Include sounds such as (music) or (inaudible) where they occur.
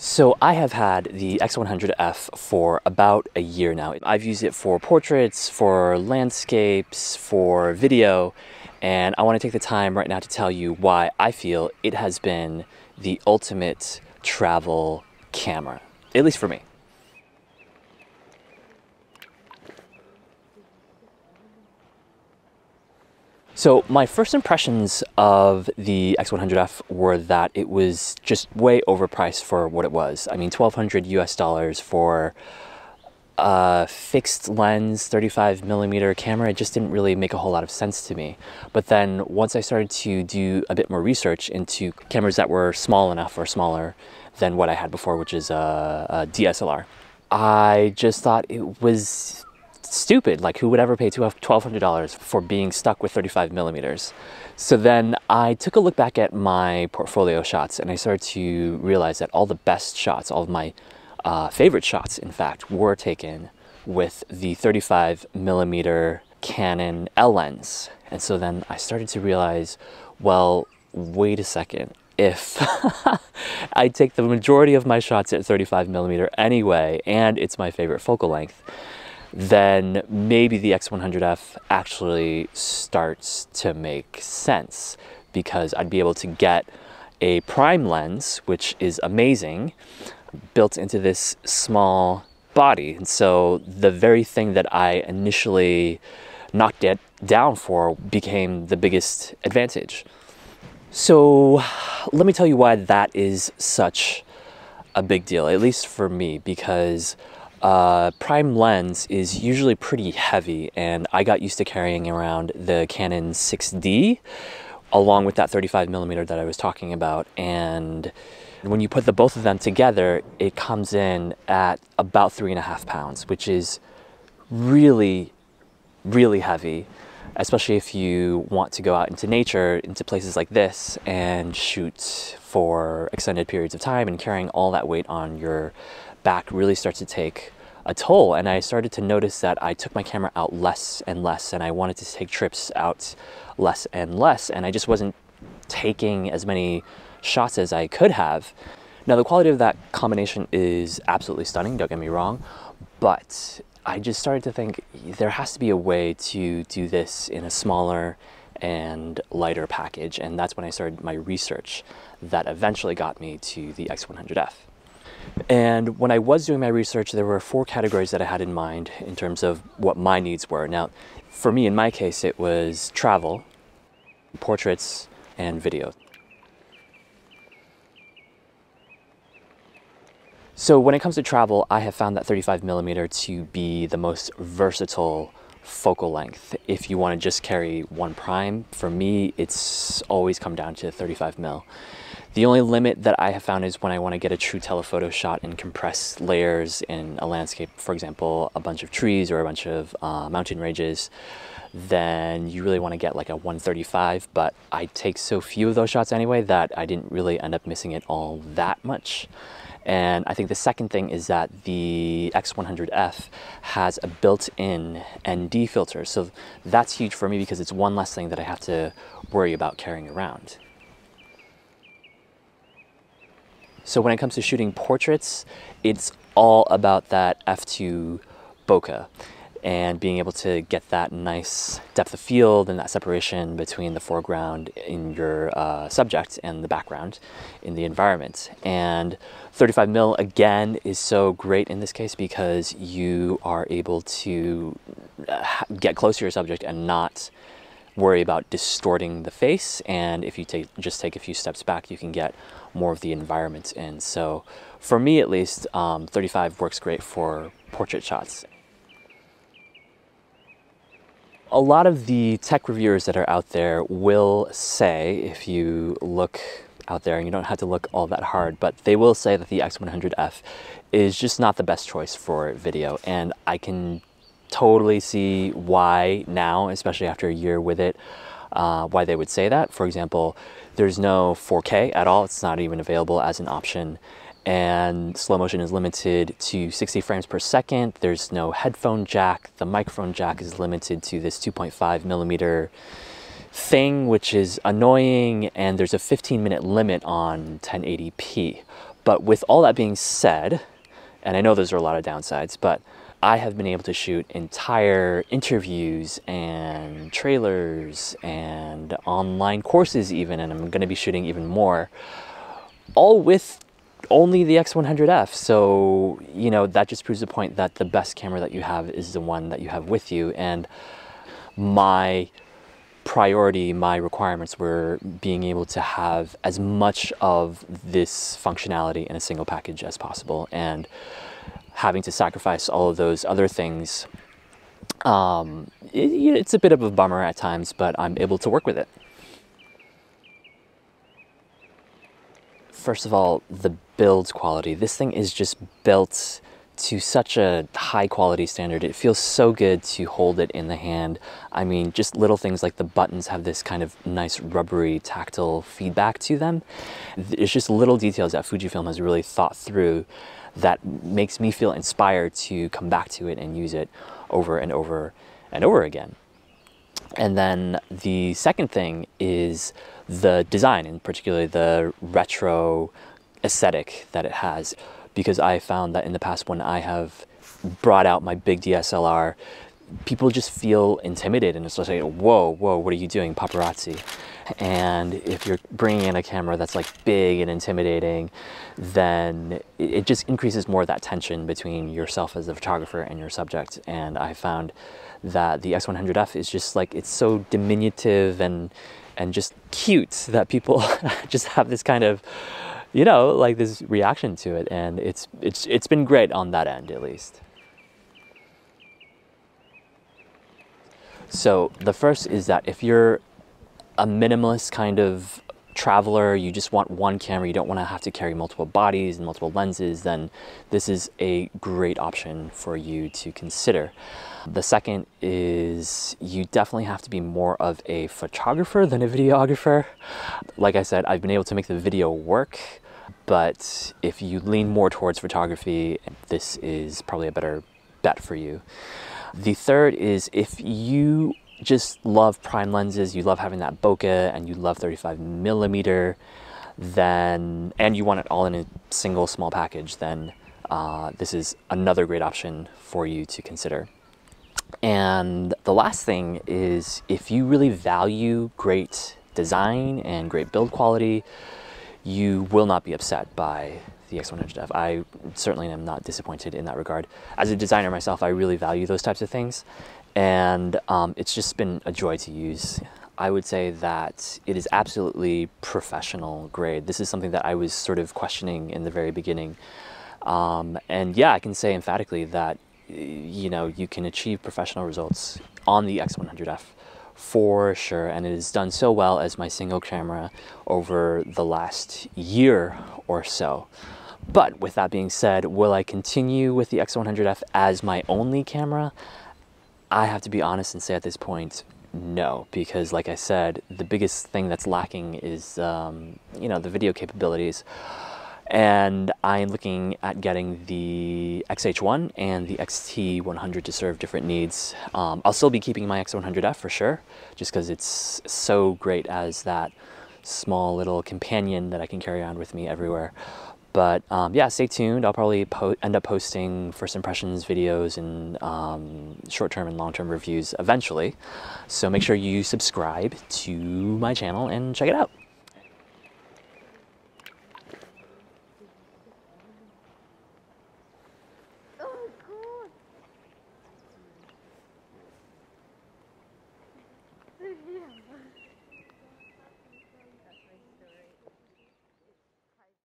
So I have had the X100F for about a year now. I've used it for portraits, for landscapes, for video, and I want to take the time right now to tell you why I feel it has been the ultimate travel camera, at least for me. So my first impressions of the X100F were that it was just way overpriced for what it was. I mean, 1200 US dollars for a fixed lens 35 millimeter camera, it just didn't really make a whole lot of sense to me. But then once I started to do a bit more research into cameras that were small enough or smaller than what I had before, which is a, a DSLR, I just thought it was stupid. Like, who would ever pay $1,200 for being stuck with 35 millimeters? So then I took a look back at my portfolio shots and I started to realize that all the best shots, all of my uh, favorite shots, in fact, were taken with the 35 millimeter Canon L lens. And so then I started to realize, well, wait a second. If (laughs) I take the majority of my shots at 35 millimeter anyway, and it's my favorite focal length, then maybe the X100F actually starts to make sense because I'd be able to get a prime lens, which is amazing, built into this small body. And so the very thing that I initially knocked it down for became the biggest advantage. So let me tell you why that is such a big deal, at least for me, because uh, prime lens is usually pretty heavy and I got used to carrying around the Canon 6D along with that 35 millimeter that I was talking about and when you put the both of them together it comes in at about three and a half pounds which is really really heavy especially if you want to go out into nature into places like this and shoot for extended periods of time and carrying all that weight on your back really starts to take a toll. And I started to notice that I took my camera out less and less, and I wanted to take trips out less and less. And I just wasn't taking as many shots as I could have. Now, the quality of that combination is absolutely stunning, don't get me wrong, but I just started to think there has to be a way to do this in a smaller and lighter package. And that's when I started my research that eventually got me to the X100F. And when I was doing my research, there were four categories that I had in mind in terms of what my needs were. Now, for me, in my case, it was travel, portraits, and video. So when it comes to travel, I have found that 35 millimeter to be the most versatile focal length. If you want to just carry one prime, for me, it's always come down to 35 mil. The only limit that I have found is when I want to get a true telephoto shot and compress layers in a landscape, for example, a bunch of trees or a bunch of uh, mountain ranges, then you really want to get like a 135. But I take so few of those shots anyway that I didn't really end up missing it all that much. And I think the second thing is that the X100F has a built-in ND filter. So that's huge for me because it's one less thing that I have to worry about carrying around. So when it comes to shooting portraits, it's all about that f2 bokeh and being able to get that nice depth of field and that separation between the foreground in your uh, subject and the background in the environment. And 35 mil again is so great in this case because you are able to uh, get close to your subject and not worry about distorting the face. And if you take, just take a few steps back, you can get more of the environment in. So for me at least, um, 35 works great for portrait shots. A lot of the tech reviewers that are out there will say, if you look out there and you don't have to look all that hard, but they will say that the X100F is just not the best choice for video. And I can totally see why now, especially after a year with it, uh, why they would say that. For example, there's no 4K at all. It's not even available as an option. And slow motion is limited to 60 frames per second. There's no headphone jack. The microphone jack is limited to this 2.5 millimeter thing, which is annoying. And there's a 15 minute limit on 1080p. But with all that being said, and I know those are a lot of downsides, but I have been able to shoot entire interviews and trailers and online courses, even, and I'm going to be shooting even more, all with only the X100F. So, you know, that just proves the point that the best camera that you have is the one that you have with you. And my priority, my requirements were being able to have as much of this functionality in a single package as possible. And having to sacrifice all of those other things, um, it, it's a bit of a bummer at times, but I'm able to work with it. First of all, the build quality. This thing is just built to such a high quality standard. It feels so good to hold it in the hand. I mean, just little things like the buttons have this kind of nice rubbery tactile feedback to them. It's just little details that Fujifilm has really thought through that makes me feel inspired to come back to it and use it over and over and over again. And then the second thing is the design, and particularly the retro aesthetic that it has because I found that in the past when I have brought out my big DSLR, people just feel intimidated and it's like, whoa, whoa, what are you doing, paparazzi? And if you're bringing in a camera that's like big and intimidating, then it just increases more that tension between yourself as a photographer and your subject. And I found that the X100F is just like, it's so diminutive and, and just cute that people (laughs) just have this kind of you know, like this reaction to it, and it's it's it's been great on that end at least. So the first is that if you're a minimalist kind of traveler, you just want one camera, you don't want to have to carry multiple bodies and multiple lenses, then this is a great option for you to consider. The second is you definitely have to be more of a photographer than a videographer. Like I said, I've been able to make the video work, but if you lean more towards photography, this is probably a better bet for you. The third is if you just love prime lenses, you love having that bokeh, and you love 35 millimeter, then and you want it all in a single small package, then uh, this is another great option for you to consider. And the last thing is if you really value great design and great build quality, you will not be upset by the X100F. I certainly am not disappointed in that regard. As a designer myself, I really value those types of things, and um, it's just been a joy to use. I would say that it is absolutely professional grade. This is something that I was sort of questioning in the very beginning. Um, and yeah, I can say emphatically that you know, you can achieve professional results on the X100F for sure. And it has done so well as my single camera over the last year or so. But with that being said, will I continue with the X100F as my only camera? I have to be honest and say at this point, no, because like I said, the biggest thing that's lacking is, um, you know, the video capabilities and I'm looking at getting the XH1 and the XT100 to serve different needs. Um, I'll still be keeping my X100F for sure, just because it's so great as that small little companion that I can carry on with me everywhere. But um, yeah, stay tuned. I'll probably end up posting first impressions videos and um, short-term and long-term reviews eventually. So make sure you subscribe to my channel and check it out.